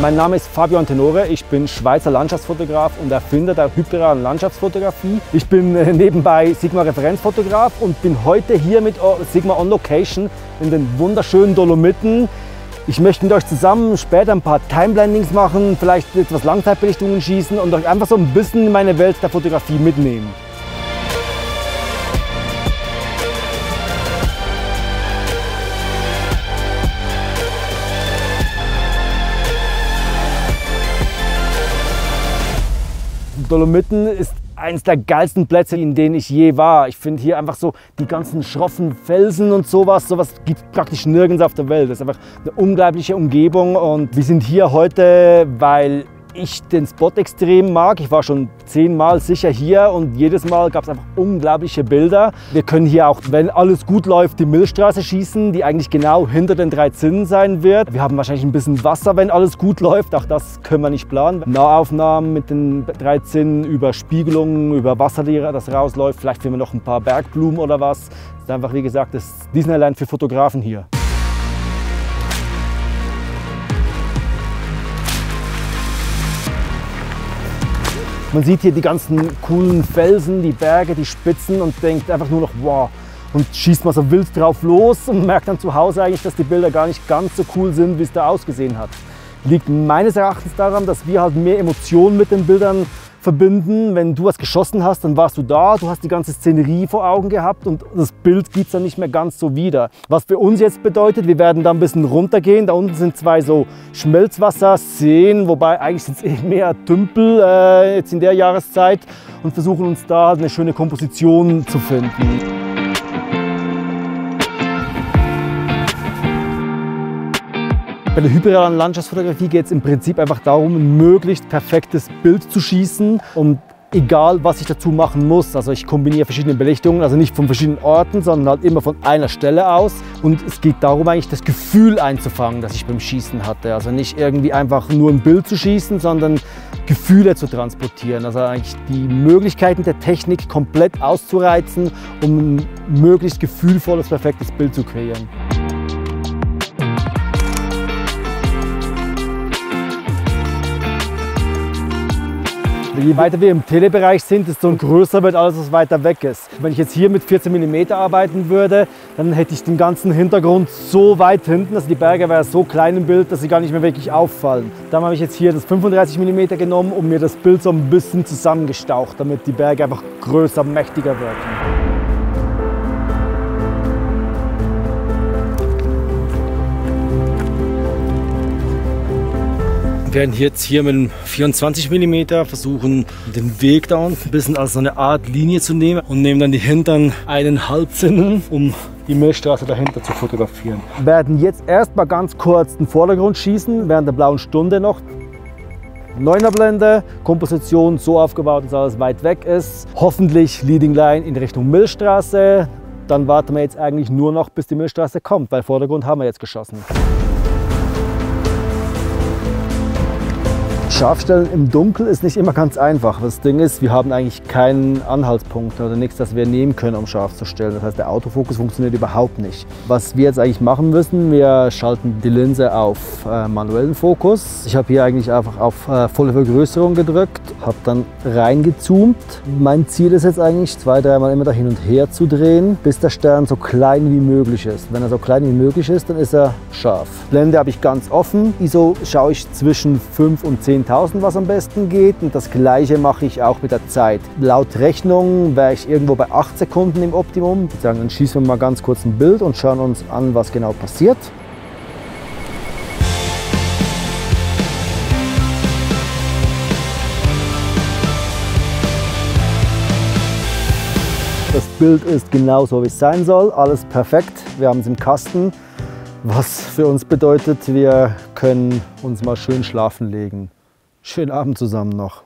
Mein Name ist Fabio Tenore, ich bin Schweizer Landschaftsfotograf und Erfinder der hyperrealen Landschaftsfotografie. Ich bin äh, nebenbei Sigma Referenzfotograf und bin heute hier mit Sigma On Location in den wunderschönen Dolomiten. Ich möchte mit euch zusammen später ein paar Timeblendings machen, vielleicht etwas Langzeitbelichtungen schießen und euch einfach so ein bisschen in meine Welt der Fotografie mitnehmen. Dolomiten ist eines der geilsten Plätze, in denen ich je war. Ich finde hier einfach so die ganzen schroffen Felsen und sowas, sowas gibt es praktisch nirgends auf der Welt. Das ist einfach eine unglaubliche Umgebung und wir sind hier heute, weil ich den Spot extrem mag. Ich war schon zehnmal sicher hier und jedes Mal gab es einfach unglaubliche Bilder. Wir können hier auch, wenn alles gut läuft, die Milchstraße schießen, die eigentlich genau hinter den drei Zinnen sein wird. Wir haben wahrscheinlich ein bisschen Wasser, wenn alles gut läuft. Auch das können wir nicht planen. Nahaufnahmen mit den drei Zinnen über Spiegelungen, über Wasser, das rausläuft. Vielleicht finden wir noch ein paar Bergblumen oder was. Das ist einfach, wie gesagt, das Disneyland für Fotografen hier. Man sieht hier die ganzen coolen Felsen, die Berge, die Spitzen und denkt einfach nur noch, wow, und schießt mal so wild drauf los und merkt dann zu Hause eigentlich, dass die Bilder gar nicht ganz so cool sind, wie es da ausgesehen hat. Liegt meines Erachtens daran, dass wir halt mehr Emotionen mit den Bildern verbinden. Wenn du was geschossen hast, dann warst du da, du hast die ganze Szenerie vor Augen gehabt und das Bild gibt es dann nicht mehr ganz so wieder. Was für uns jetzt bedeutet, wir werden da ein bisschen runtergehen. Da unten sind zwei so Schmelzwasserseen, wobei eigentlich sind es eh mehr Tümpel äh, jetzt in der Jahreszeit und versuchen uns da eine schöne Komposition zu finden. Bei der hyperrealen Landschaftsfotografie geht es im Prinzip einfach darum, ein möglichst perfektes Bild zu schießen und egal was ich dazu machen muss. Also ich kombiniere verschiedene Belichtungen, also nicht von verschiedenen Orten, sondern halt immer von einer Stelle aus. Und es geht darum eigentlich das Gefühl einzufangen, das ich beim Schießen hatte. Also nicht irgendwie einfach nur ein Bild zu schießen, sondern Gefühle zu transportieren. Also eigentlich die Möglichkeiten der Technik komplett auszureizen, um ein möglichst gefühlvolles, perfektes Bild zu kreieren. Je weiter wir im Telebereich sind, desto größer wird alles, was weiter weg ist. Wenn ich jetzt hier mit 14 mm arbeiten würde, dann hätte ich den ganzen Hintergrund so weit hinten, also die Berge wären so klein im Bild, dass sie gar nicht mehr wirklich auffallen. Dann habe ich jetzt hier das 35 mm genommen und mir das Bild so ein bisschen zusammengestaucht, damit die Berge einfach größer, mächtiger wirken. Werden jetzt hier mit einem 24 mm versuchen, den Weg da unten ein bisschen als so eine Art Linie zu nehmen und nehmen dann die Hintern eineinhalb Zinnen, um die Milchstraße dahinter zu fotografieren. Wir werden jetzt erstmal ganz kurz den Vordergrund schießen, während der blauen Stunde noch. Neuner Blende, Komposition so aufgebaut, dass alles weit weg ist. Hoffentlich Leading Line in Richtung Milchstraße. Dann warten wir jetzt eigentlich nur noch, bis die Milchstraße kommt, weil Vordergrund haben wir jetzt geschossen. Scharfstellen im Dunkeln ist nicht immer ganz einfach. Das Ding ist, wir haben eigentlich keinen Anhaltspunkt oder nichts, das wir nehmen können, um scharf zu stellen. Das heißt, der Autofokus funktioniert überhaupt nicht. Was wir jetzt eigentlich machen müssen, wir schalten die Linse auf äh, manuellen Fokus. Ich habe hier eigentlich einfach auf äh, volle Vergrößerung gedrückt, habe dann reingezoomt. Mein Ziel ist jetzt eigentlich, zwei, dreimal immer da hin und her zu drehen, bis der Stern so klein wie möglich ist. Wenn er so klein wie möglich ist, dann ist er scharf. Blende habe ich ganz offen. ISO schaue ich zwischen 5 und 10 10.000, was am besten geht. Und das gleiche mache ich auch mit der Zeit. Laut Rechnung wäre ich irgendwo bei 8 Sekunden im Optimum. Ich sagen, dann schießen wir mal ganz kurz ein Bild und schauen uns an, was genau passiert. Das Bild ist genau so, wie es sein soll. Alles perfekt. Wir haben es im Kasten. Was für uns bedeutet, wir können uns mal schön schlafen legen. Schönen Abend zusammen noch.